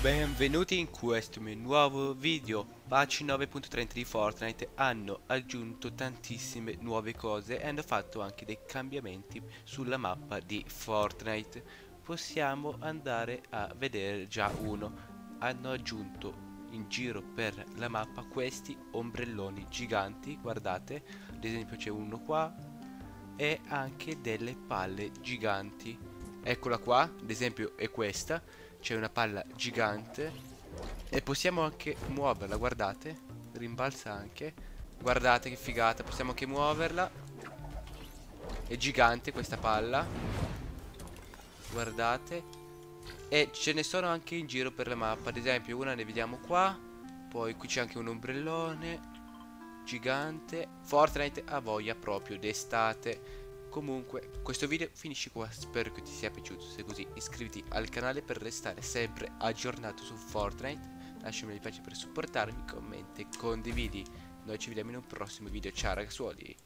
Benvenuti in questo mio nuovo video. Patch 9.30 di Fortnite hanno aggiunto tantissime nuove cose e hanno fatto anche dei cambiamenti sulla mappa di Fortnite. Possiamo andare a vedere già uno. Hanno aggiunto in giro per la mappa questi ombrelloni giganti. Guardate, ad esempio c'è uno qua E anche delle palle giganti. Eccola qua, ad esempio è questa c'è una palla gigante e possiamo anche muoverla, guardate, rimbalza anche. Guardate che figata, possiamo anche muoverla. È gigante questa palla. Guardate. E ce ne sono anche in giro per la mappa, ad esempio una ne vediamo qua, poi qui c'è anche un ombrellone gigante. Fortnite ha voglia proprio d'estate. Comunque, questo video finisce qua, spero che ti sia piaciuto, se così iscriviti al canale per restare sempre aggiornato su Fortnite, lasciami mi piace per supportarmi, commenti e condividi. Noi ci vediamo in un prossimo video, ciao ragazzuoli!